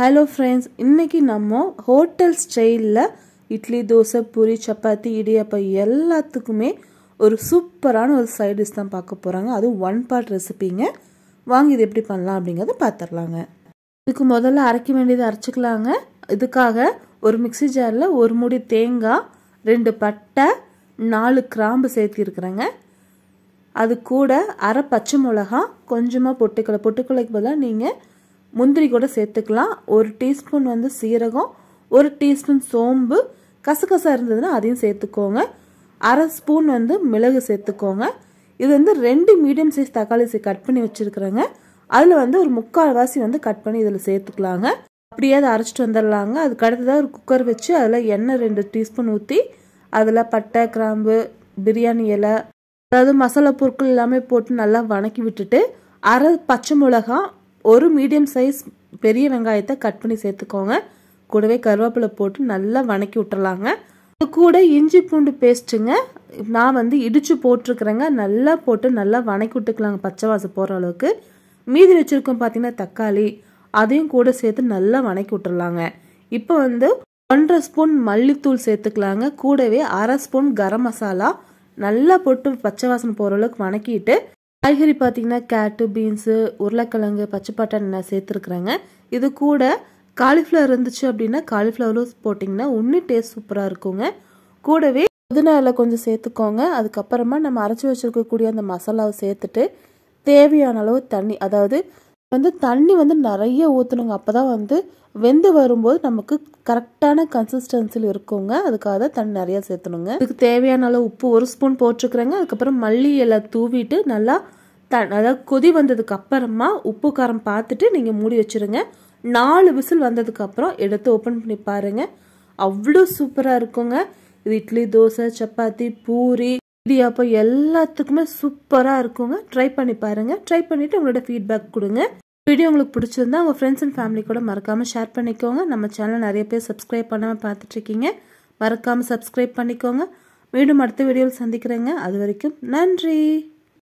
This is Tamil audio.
ஹலோ ஃப்ரெண்ட்ஸ் இன்னைக்கு நம்ம ஹோட்டல் ஸ்டைலில் இட்லி தோசை பூரி சப்பாத்தி இடியாப்பம் எல்லாத்துக்குமே ஒரு சூப்பரான ஒரு சைட் டிஷ் தான் பார்க்க போகிறாங்க அதுவும் ஒன் பார்ட் ரெசிபிங்க வாங்கி இது எப்படி பண்ணலாம் அப்படிங்கிறத பார்த்துடலாங்க இதுக்கு முதல்ல அரைக்க வேண்டியதை அரைச்சிக்கலாங்க. இதுக்காக ஒரு மிக்சி ஜாரில் ஒரு முடி தேங்காய் ரெண்டு பட்டை நாலு கிராம்பு சேர்த்திருக்கிறேங்க அது கூட அரை பச்சை மிளகா கொஞ்சமாக பொட்டுக்கலை பொட்டுக்கலைக்கு பதிலாக நீங்கள் முந்திரி கூட சேர்த்துக்கலாம். ஒரு டீஸ்பூன் வந்து சீரகம் ஒரு டீஸ்பூன் சோம்பு. கசகசா இருந்ததுன்னா அதையும் சேர்த்துக்கோங்க. அரை ஸ்பூன் வந்து மிளகு சேர்த்துக்கோங்க. இது வந்து ரெண்டு மீடியம் சைஸ் தக்காளி கட் பண்ணி வச்சுருக்குறேங்க. அதில் வந்து ஒரு முக்கால் வாசி வந்து கட் பண்ணி இதில் சேர்த்துக்கலாங்க. அப்படியே அதை அரைச்சிட்டு வந்துடலாங்க. அதுக்கு அடுத்ததாக ஒரு குக்கர் வச்சு அதில் எண்ணெய் ரெண்டு டீஸ்பூன் ஊற்றி அதில் பட்டை கிராம்பு பிரியாணி இலை அதாவது மசாலா பொருட்கள் எல்லாமே போட்டு நல்லா வணக்கி விட்டுட்டு அரை பச்சை மிளகா ஒரு மீடியம் சைஸ் பெரிய வெங்காயத்தை கட் பண்ணி சேர்த்துக்கோங்க. கூடவே கருவேப்பிலை போட்டு நல்லா வணக்கி விட்டுறலாங்க. இது கூட இஞ்சி பூண்டு பேஸ்ட்டுங்க நான் வந்து இடித்து போட்டிருக்கிறேங்க. நல்லா போட்டு நல்லா வணக்கி விட்டுக்கலாங்க பச்சை வாசம் போகிற அளவுக்கு. மீதி வச்சுருக்கோம் பார்த்தீங்கன்னா தக்காளி அதையும் கூட சேர்த்து நல்லா வணக்கி விட்டுறலாங்க. இப்போ வந்து ஒன்றரை ஸ்பூன் மல்லித்தூள் சேர்த்துக்கலாங்க. கூடவே அரை ஸ்பூன் கரம் மசாலா நல்லா போட்டு பச்சை வாசனை போகிற அளவுக்கு வணக்கிட்டு காய்கறி பார்த்தீங்கன்னா கேட்டு பீன்ஸு உருளைக்கிழங்கு பச்சை பட்டாணி நான் சேர்த்துருக்குறேங்க. இது கூட காலிஃப்ளவர் இருந்துச்சு அப்படின்னா காலிஃப்ளவரும் போட்டிங்கன்னா இன்னும் டேஸ்ட் சூப்பராக இருக்குங்க. கூடவே புதினா கொஞ்சம் சேர்த்துக்கோங்க. அதுக்கப்புறமா நம்ம அரைச்சி வச்சுருக்கக்கூடிய அந்த மசாலாவை சேர்த்துட்டு தேவையான அளவு தண்ணி அதாவது வந்து தண்ணி வந்து நிறைய ஊற்றணுங்க அப்போ தான் வந்து வெந்து வரும்போது நமக்கு கரெக்டான கன்சிஸ்டன்சியில் இருக்குங்க. அதுக்காக தான் தண்ணி நிறையா சேர்த்தணுங்க. இதுக்கு தேவையான அளவு உப்பு ஒரு ஸ்பூன் போட்டிருக்கிறேங்க. அதுக்கப்புறம் மல்லி இலை தூவிட்டு நல்லா த அதாவது கொதி வந்ததுக்கு அப்புறமா உப்பு காரம் பார்த்துட்டு நீங்கள் மூடி வச்சுருங்க. நாலு விசில் வந்ததுக்கப்புறம் எடுத்து ஓப்பன் பண்ணி பாருங்க. அவ்வளோ சூப்பராக இருக்குங்க. இது இட்லி தோசை சப்பாத்தி பூரி இடியாப்பம் எல்லாத்துக்குமே சூப்பராக இருக்குங்க. ட்ரை பண்ணி பாருங்க. ட்ரை பண்ணிவிட்டு உங்களோட ஃபீட்பேக் கொடுங்க. வீடியோ உங்களுக்கு பிடிச்சிருந்தா உங்கள் ஃப்ரெண்ட்ஸ் அண்ட் ஃபேமிலி கூட மறக்காமல் ஷேர் பண்ணிக்கோங்க. நம்ம சேனல் நிறைய பேர் சப்ஸ்கிரைப் பண்ணாமல் பார்த்துட்ருக்கீங்க. மறக்காமல் சப்ஸ்கிரைப் பண்ணிக்கோங்க. மீண்டும் அடுத்த வீடியோவில் சந்திக்கிறேங்க. அது வரைக்கும் நன்றி.